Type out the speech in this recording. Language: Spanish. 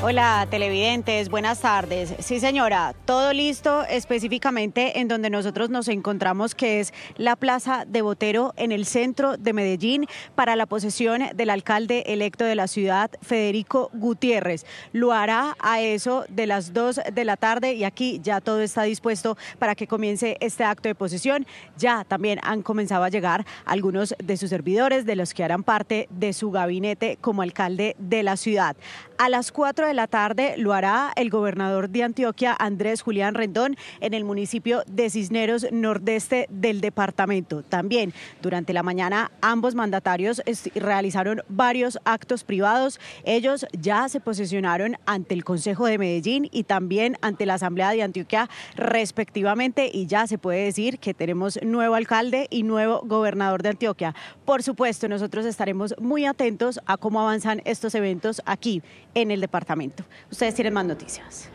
Hola televidentes, buenas tardes. Sí señora, todo listo específicamente en donde nosotros nos encontramos que es la Plaza de Botero en el centro de Medellín para la posesión del alcalde electo de la ciudad, Federico Gutiérrez. Lo hará a eso de las 2 de la tarde y aquí ya todo está dispuesto para que comience este acto de posesión. Ya también han comenzado a llegar algunos de sus servidores, de los que harán parte de su gabinete como alcalde de la ciudad. A las 4 de la tarde lo hará el gobernador de Antioquia, Andrés Julián Rendón, en el municipio de Cisneros, nordeste del departamento. También durante la mañana ambos mandatarios realizaron varios actos privados. Ellos ya se posicionaron ante el Consejo de Medellín y también ante la Asamblea de Antioquia respectivamente y ya se puede decir que tenemos nuevo alcalde y nuevo gobernador de Antioquia. Por supuesto, nosotros estaremos muy atentos a cómo avanzan estos eventos aquí en el departamento. Ustedes tienen más noticias.